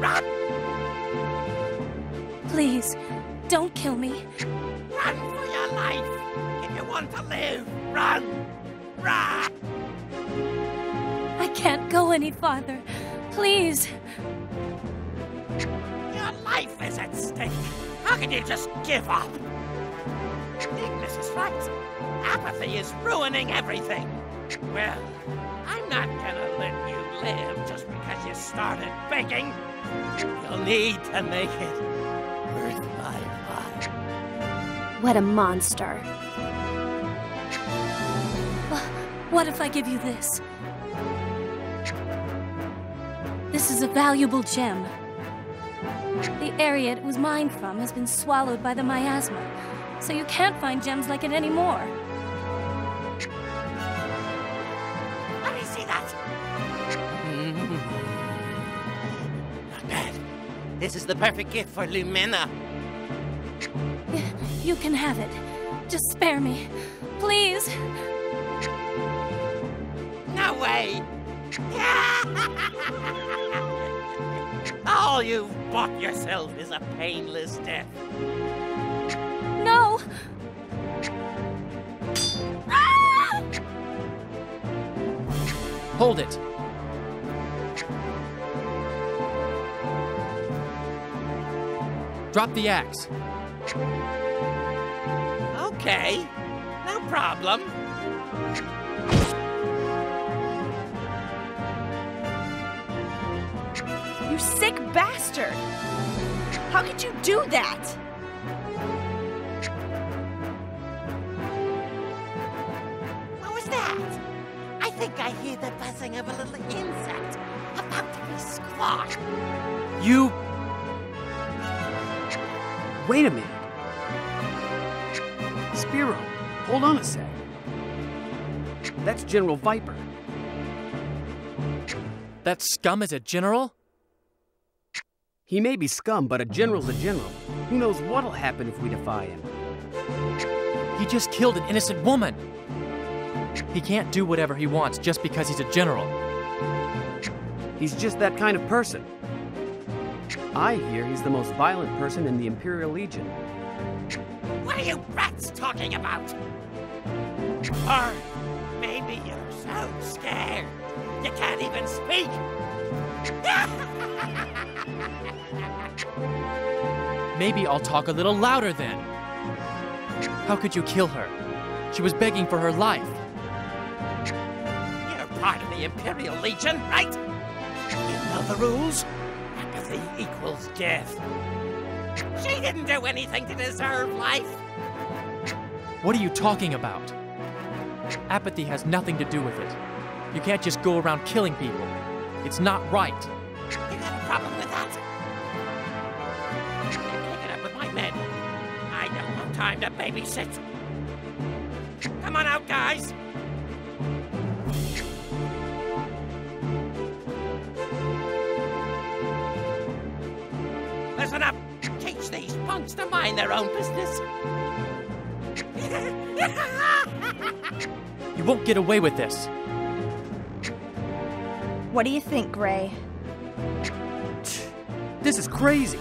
Run! Please, don't kill me. Run for your life! If you want to live, run! Run! I can't go any farther. Please. Your life is at stake. How can you just give up? Ignis is right. Apathy is ruining everything. Well, I'm not gonna let you live just because you started begging. You'll need to make it worth my while. What a monster. What if I give you this? This is a valuable gem. The area it was mined from has been swallowed by the miasma, so you can't find gems like it anymore. This is the perfect gift for Lumina. You can have it. Just spare me. Please. No way! All you've bought yourself is a painless death. No! Hold it. Drop the axe. Okay, no problem. You sick bastard! How could you do that? What was that? I think I hear the buzzing of a little insect about to be squashed. You. Wait a minute. Spero, hold on a sec. That's General Viper. That scum is a general? He may be scum, but a general's a general. Who knows what'll happen if we defy him? He just killed an innocent woman. He can't do whatever he wants just because he's a general. He's just that kind of person. I hear he's the most violent person in the Imperial Legion. What are you brats talking about? Or maybe you're so scared you can't even speak. Maybe I'll talk a little louder then. How could you kill her? She was begging for her life. You're part of the Imperial Legion, right? You know the rules. Equals death. She didn't do anything to deserve life. What are you talking about? Apathy has nothing to do with it. You can't just go around killing people. It's not right. You got a problem with that? Take it up with my men. I don't have time to babysit. Come on out, guys. Listen up. Teach these punks to mind their own business. You won't get away with this. What do you think, Gray? This is crazy.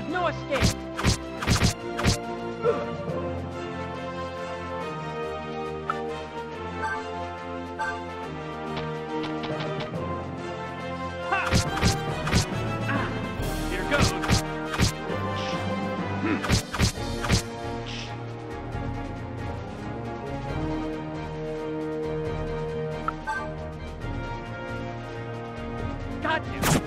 There's no escape! Got you!